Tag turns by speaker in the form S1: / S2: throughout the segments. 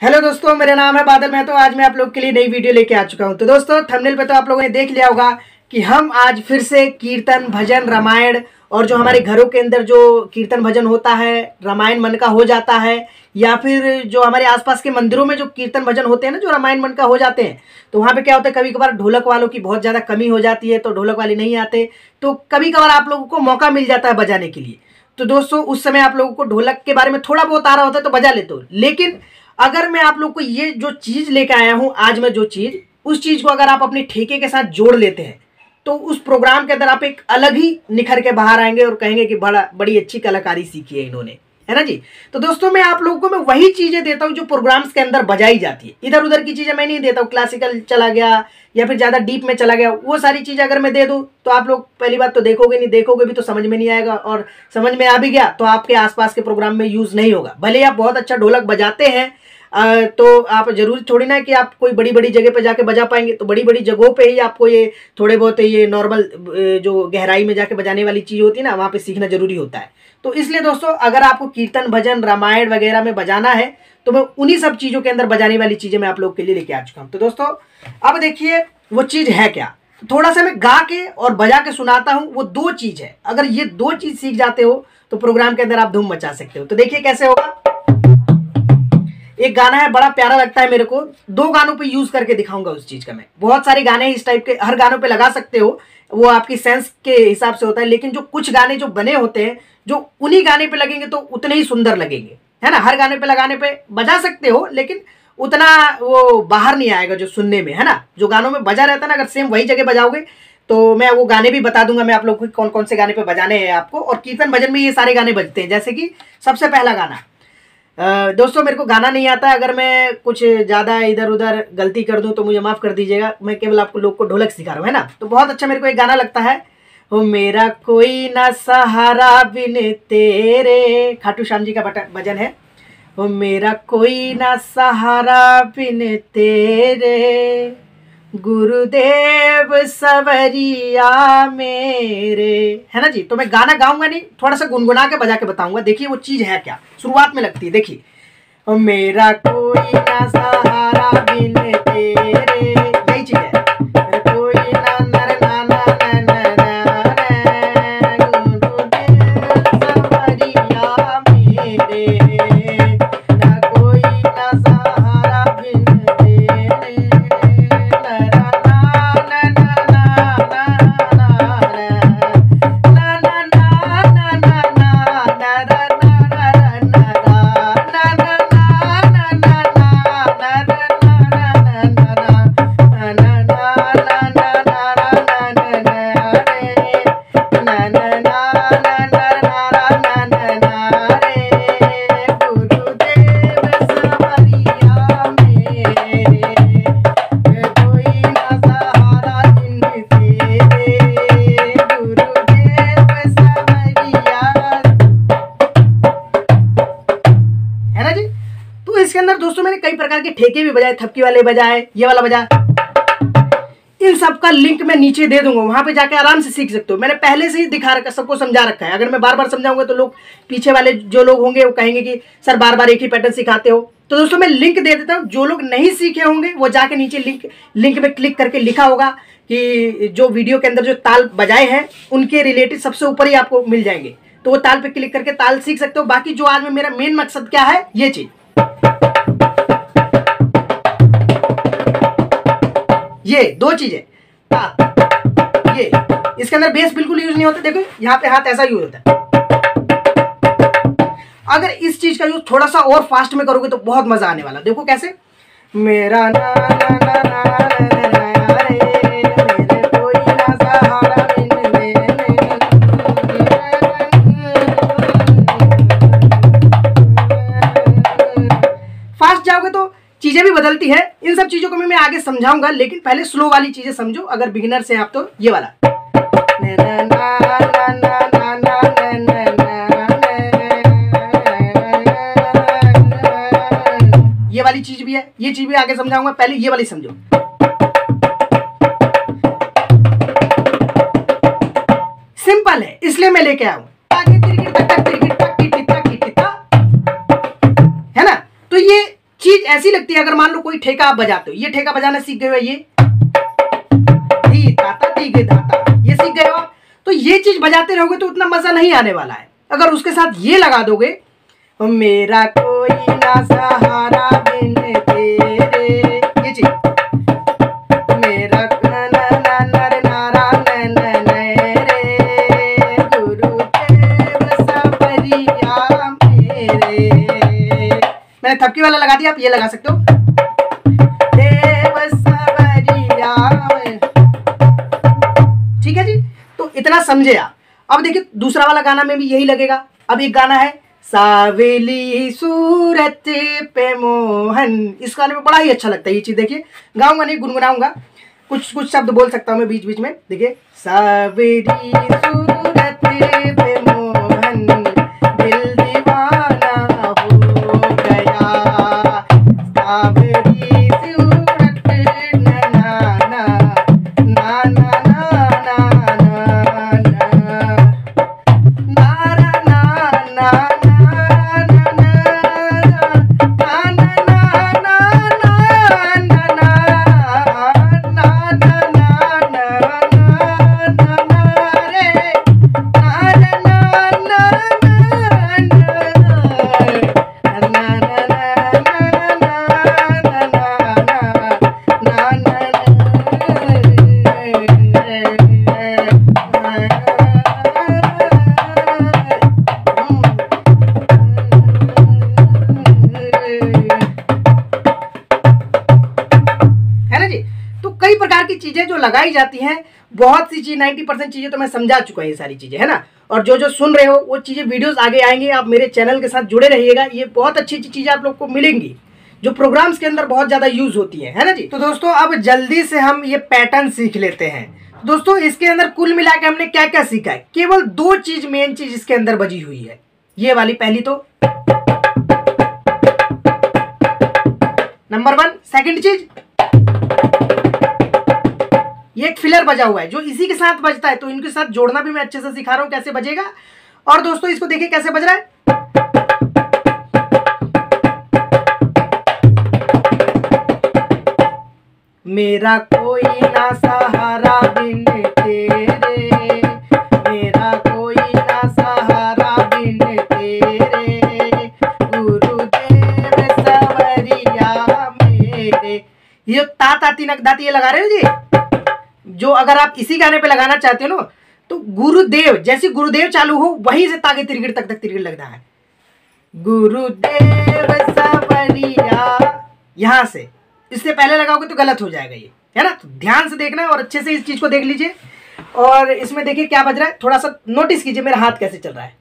S1: Hello दोस्तों, मेरा नाम है बादल। मैं तो आज मैं आप लोग के लिए नई वीडियो लेके आ चुका हूँ। तो दोस्तों थंबनेल पे तो आप लोगों ने देख लिया होगा कि हम आज फिर से कीर्तन भजन रामायण और जो हमारे घरों के अंदर जो कीर्तन भजन होता है, रामायण मन का हो जाता है, या फिर जो हमारे आसपास के मंदिरों में जो कीर्तन भजन होते हैं ना, जो रामायण मन का हो जाते हैं तो वहाँ पे क्या होता है कभी कभार ढोलक वालों की बहुत ज़्यादा कमी हो जाती है तो ढोलक वाले नहीं आते तो कभी कभार आप लोगों को मौका मिल जाता है बजाने के लिए। तो दोस्तों, उस समय आप लोगों को ढोलक के बारे में थोड़ा बहुत आ रहा होता है तो बजा लेते हो। लेकिन अगर मैं आप लोग को ये जो चीज़ लेके आया हूँ, आज मैं जो चीज़, उस चीज़ को अगर आप अपने ठेके के साथ जोड़ लेते हैं तो उस प्रोग्राम के अंदर आप एक अलग ही निखर के बाहर आएँगे और कहेंगे कि बड़ा, बड़ी अच्छी कलाकारी सीखी है इन्होंने। है ना जी? तो दोस्तों, मैं आप लोगों को, मैं वही चीज़ें देता हूँ जो प्रोग्राम्स के अंदर बजाई जाती है। इधर उधर की चीज़ें मैं नहीं देता हूँ। क्लासिकल चला गया, या फिर ज़्यादा डीप में चला गया, वो सारी चीज़ें अगर मैं दे दूँ तो आप लोग पहली बात तो देखोगे नहीं, देखोगे भी तो समझ में नहीं आएगा, और समझ में आ भी गया तो आपके आसपास के प्रोग्राम में यूज़ नहीं होगा। भले आप बहुत अच्छा ढोलक बजाते हैं तो आप ज़रूरी थोड़ी ना कि आप कोई बड़ी बड़ी जगह पे जाके बजा पाएँगे। तो बड़ी बड़ी जगहों पे ही आपको ये थोड़े बहुत ये नॉर्मल जो गहराई में जाके बजाने वाली चीज़ होती है ना, वहाँ पे सीखना ज़रूरी होता है। तो इसलिए दोस्तों, अगर आपको कीर्तन, भजन, रामायण वगैरह में बजाना है तो मैं उन्हीं सब चीज़ों के अंदर बजाने वाली चीज़ें मैं आप लोग के लिए लेके आ चुका हूँ। तो दोस्तों, अब देखिए, वो चीज़ है क्या? थोड़ा सा मैं गा के और बजा के सुनाता हूँ, वो दो चीज़ है। अगर ये दो चीज़ सीख जाते हो तो प्रोग्राम के अंदर आप धूम मचा सकते हो। तो देखिए कैसे होगा। एक गाना है, बड़ा प्यारा लगता है मेरे को। दो गानों पे यूज़ करके दिखाऊँगा उस चीज़ का मैं। बहुत सारे गाने इस टाइप के, हर गानों पे लगा सकते हो। वो आपकी सेंस के हिसाब से होता है, लेकिन जो कुछ गाने जो बने होते हैं, जो उन्हीं गाने पे लगेंगे तो उतने ही सुंदर लगेंगे। है ना? हर गाने पे लगाने पे बजा सकते हो, लेकिन उतना वो बाहर नहीं आएगा जो सुनने में, है ना? जो गानों में बजा रहता है ना, अगर सेम वही जगह बजाओगे तो मैं वो गाने भी बता दूँगा मैं आप लोग को कौन कौन से गाने पे बजाने हैं आपको। और कीर्तन भजन में ये सारे गाने बजते हैं, जैसे कि सबसे पहला गाना दोस्तों, मेरे को गाना नहीं आता अगर मैं कुछ ज़्यादा इधर उधर गलती कर दूँ तो मुझे माफ़ कर दीजिएगा। मैं केवल आपको लोग को ढोलक सिखा रहा हूँ, है ना? तो बहुत अच्छा मेरे को एक गाना लगता है। हो मेरा कोई ना सहारा बिन तेरे। खाटू श्याम जी का भजन है। हो मेरा कोई ना सहारा बिन तेरे। गुरुदेव सवरिया मेरे। है ना जी? तो मैं गाना गाऊँगा नहीं, थोड़ा सा गुनगुना के, बजा के बताऊँगा। देखिए वो चीज़ है क्या। शुरुआत में लगती है। देखिए, मेरा कोई ना सहारा मैंने कई प्रकार के ठेके भी बजाए, थपकी वाले बजाए, ये वाला बजा। इन सब का लिंक मैं नीचे दे दूँगा, वहाँ पे जाके आराम से सीख सकते हो। मैंने पहले से ही दिखा रखा, सबको समझा रखा है। अगर मैं बार बार समझाऊँगा तो लोग, पीछे वाले जो लोग होंगे, वो कहेंगे कि, सर बार बार एक ही पैटर्न सिखाते हो। तो दोस्तों, मैं लिंक दे देता हूँ। जो लोग नहीं सीखे होंगे, वो जाके नीचे लिंक लिंक में क्लिक करके लिखा होगा कि जो वीडियो के अंदर जो ताल बजाए हैं, उनके रिलेटेड सबसे ऊपर ही आपको मिल जाएँगे। तो वो ताल पे क्लिक करके ताल सीख सकते हो। बाकी जो आज में मेरा मेन मकसद क्या है, ये चीज़। ये दो चीज़ें। ये इसके अंदर बेस बिल्कुल यूज़ नहीं होता। देखो यहाँ पे हाथ ऐसा यूज़ होता है। अगर इस चीज़ का यूज़ थोड़ा सा और फास्ट में करोगे तो बहुत मज़ा आने वाला। देखो कैसे? मेरा ना ना ना ना, मैं आगे समझाऊँगा, लेकिन पहले स्लो वाली चीज़ें समझो, अगर बिगिनर से आप तो ये वाला। ये वाली चीज़ भी है, ये चीज़ भी आगे समझाऊँगा, पहले ये वाली समझो। सिंपल है, इसलिए मैं लेके आऊँ है। ऐसी लगती है, अगर मान लो कोई ठेका आप बजाते हो, ये ठेका बजाना सीख गए हो ये धी ताता दी गे धाता ये सीख गए हो आप। तो ये चीज़ बजाते रहोगे तो उतना मज़ा नहीं आने वाला है। अगर उसके साथ ये लगा दोगे, मेरा कोई ना सहारा मैंने थपकी वाला लगा दिया, आप ये लगा सकते हो। ठीक है जी? तो इतना समझे आप। अब देखिए, दूसरा वाला गाना में भी यही लगेगा। अब एक गाना है, सावेली सूरत पे मोहन। इस गाने में बड़ा ही अच्छा लगता है ये चीज़। देखिए, गाऊँगा नहीं, गुनगुनाऊँगा। कुछ कुछ शब्द बोल सकता हूँ मैं बीच बीच में। देखिए, सावेली सूरत चीज़ें जो लगाई जाती हैं, बहुत सी चीज़ 90 परसेंट चीज़ें तो मैं समझा चुका हूँ ये सारी चीज़ें, है ना? और जो जो सुन रहे हो, वो चीज़ें वीडियोस आगे आएँगे, आप मेरे चैनल के साथ जुड़े रहिएगा, ये बहुत अच्छी अच्छी चीज़ें आप लोग को मिलेंगी, जो प्रोग्राम्स के अंदर बहुत ज़्यादा यूज़ होती है है ना जी? तो दोस्तों, अब जल्दी से हम ये पैटर्न सीख लेते हैं। दोस्तों, इसके अंदर कुल मिला हमने क्या क्या सीखा है? केवल दो चीज़ मेन चीज़ इसके अंदर बजी हुई है। ये वाली पहली तो। नंबर वन सेकंड चीज़। ये एक फिलर बजा हुआ है, जो इसी के साथ बजता है तो इनके साथ जोड़ना भी मैं अच्छे से सिखा रहा हूँ कैसे बजेगा। और दोस्तों, इसको देखिए कैसे बज रहा है। मेरा कोई ना सहारा बिन तेरे, मेरा कोई ना सहारा बिन तेरे। गुरुदेव, सवरिया मेरे। ये ताती नक दाती ये लगा रहे हो जी? जो अगर आप इसी गाने पे लगाना चाहते हो ना तो गुरुदेव, जैसे गुरुदेव चालू हो, वहीं से तागे तिरगिड़ तक तक तिरगिड़ लगना है। गुरुदेव यहाँ से। इससे पहले लगाओगे तो गलत हो जाएगा ये। है ना? तो ध्यान से देखना और अच्छे से इस चीज़ को देख लीजिए। और इसमें देखिए क्या बज रहा है। थोड़ा सा नोटिस कीजिए, मेरा हाथ कैसे चल रहा है।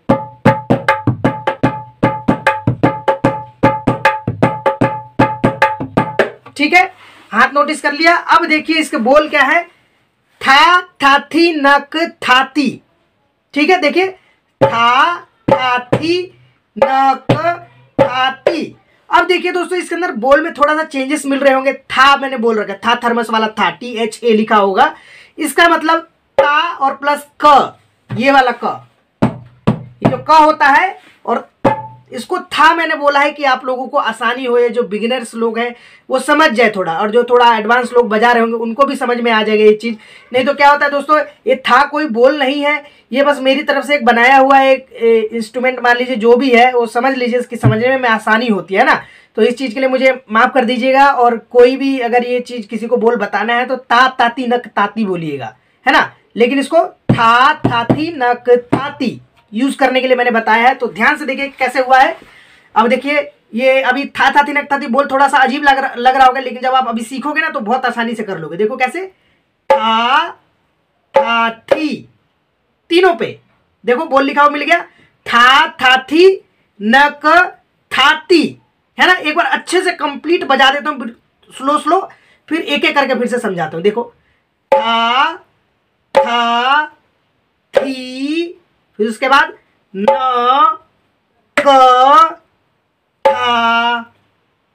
S1: ठीक है? हाथ नोटिस कर लिया। अब देखिए इसके बोल क्या है। था थाथी नक, थाती। ठीक है, देखिए। था थाथी नक, थाती। अब देखिए दोस्तों, इसके अंदर बोल में थोड़ा सा चेंजेस मिल रहे होंगे। था मैंने बोल रखा था थर्मस वाला था टी एच ए लिखा होगा। इसका मतलब ता और प्लस क, ये वाला क। ये जो क होता है और इसको था मैंने बोला है कि आप लोगों को आसानी हो जो बिगिनर्स लोग हैं, वो समझ जाए थोड़ा, और जो थोड़ा एडवांस लोग बजा रहे होंगे, उनको भी समझ में आ जाएगा ये चीज़। नहीं तो क्या होता है दोस्तों, ये था कोई बोल नहीं है, ये बस मेरी तरफ़ से एक बनाया हुआ एक इंस्ट्रूमेंट मान लीजिए, जो भी है, वो समझ लीजिए, इसकी समझने में आसानी होती है ना। तो इस चीज़ के लिए मुझे माफ़ कर दीजिएगा, और कोई भी अगर ये चीज़ किसी को बोल बताना है तो ता, ताती, नक, ताती बोलिएगा, है ना? लेकिन इसको था, थाती, नक ताती यूज़ करने के लिए मैंने बताया है तो ध्यान से देखिए कैसे हुआ है। अब देखिए, ये अभी था था तिनक था, थी, बोल थोड़ा सा अजीब लग लग रहा होगा, लेकिन जब आप अभी सीखोगे ना तो बहुत आसानी से कर लोगे। देखो कैसे? था था, थी। तीनों पे। देखो, बोल लिखा हुआ मिल गया। था था, थी, नक थाती है ना? एक बार अच्छे से कंप्लीट बजा देता हूँ स्लो स्लो फिर एक एक करके फिर से समझाता हूँ। देखो। था, थी फिर उसके बाद न क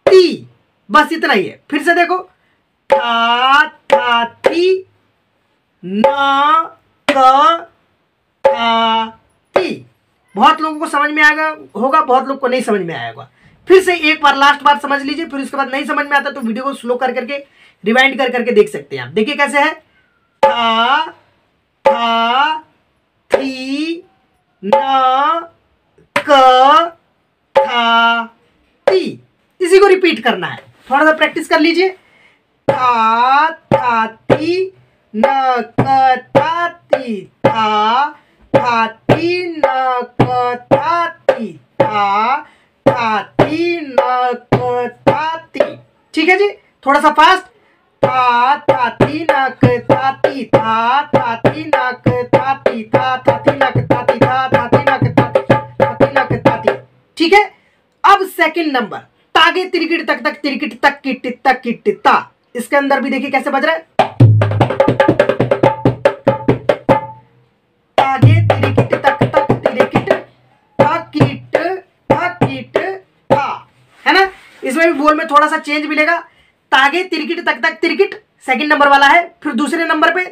S1: ती। बस इतना ही है। फिर से देखो। था था थी न, क था ती। बहुत लोगों को समझ में आएगा, होगा, बहुत लोग को नहीं समझ में आएगा। फिर से एक बार लास्ट बार समझ लीजिए, फिर उसके बाद नहीं समझ में आता तो वीडियो को स्लो कर करके रिवाइंड कर करके देख सकते हैं आप। देखिए कैसे है। था था थी न, क, था, ती। इसी को रिपीट करना है। थोड़ा सा प्रैक्टिस कर लीजिए। था था, ती, न, क, था, ती। था था, ती, न, क, था, ती। था था, ती, न, क, था, ती। ठीक है जी? थोड़ा सा फास्ट था नक था नक था नक था नक नक ठीक है? अब सेकंड नंबर तागे तिरकिट तक तक तिरकिट तक किट तक किट ता. इसके अंदर भी देखिए कैसे बज रहा है? तागे तिरकिट तक तक है ना? इसमें भी बोल में थोड़ा सा चेंज मिलेगा. तागे तिरकिट, तक तक तिरकिट सेकंड नंबर वाला है, फिर दूसरे नंबर पे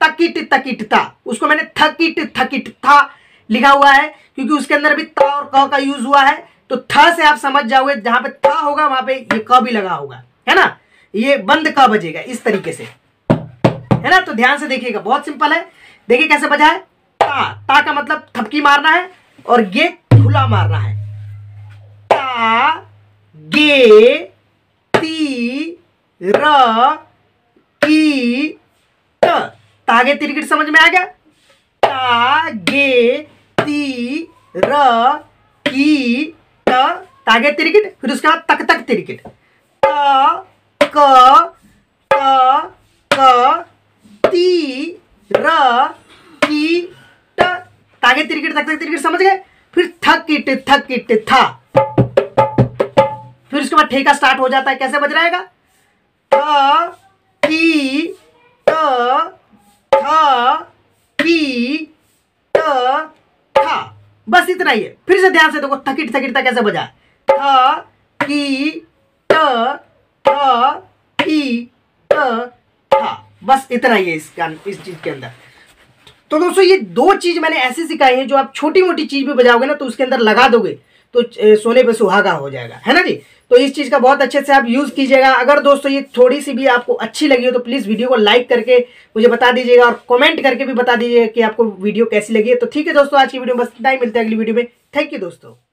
S1: तकिट तकिट था। उसको मैंने थकिट थकिट था लिखा हुआ है, क्योंकि उसके अंदर भी त और क का यूज़ हुआ है। तो थ से आप समझ जाओगे, जहाँ पे था होगा, वहाँ पे ये क भी लगा होगा। है ना? ये बंद क बजेगा, इस तरीके से। है ना? तो ध्यान से देखिएगा, बहुत सिंपल है। देखिए कैसे बजा है। ता। ता का मतलब थपकी मारना है और गे खुला मारना है। ता, गे, ती र की त। तागे समझ में आ गया? ता गे ती, र, की, त। तागे तिरकिट, फिर उसके बाद तक तक तिरकिट। त, क त, क, ती, र, की, त। तागे तिरकिट, तक तक तिरकिट समझ गए? फिर थकिट थकिट, था। फिर उसके बाद ठेका स्टार्ट हो जाता है, कैसे बज रहेगा थ त था की त, था। बस इतना ही है। फिर से ध्यान से देखो थकिट थकिट तक कैसे बजा? था की त, था था। बस इतना ही है इस इस चीज़ के अंदर। तो दोस्तों, ये दो चीज़ मैंने ऐसी सिखाई है जो आप छोटी मोटी चीज़ भी बजाओगे ना तो उसके अंदर लगा दोगे। तो सोने पे सुहागा हो जाएगा। है ना जी? तो इस चीज़ का बहुत अच्छे से आप यूज़ कीजिएगा। अगर दोस्तों ये थोड़ी सी भी आपको अच्छी लगी हो तो प्लीज़ वीडियो को लाइक करके मुझे बता दीजिएगा और कमेंट करके भी बता दीजिएगा कि आपको वीडियो कैसी लगी है। तो ठीक है दोस्तों, आज की वीडियो में बस इतना ही। मिलते हैं अगली वीडियो में। थैंक यू दोस्तों।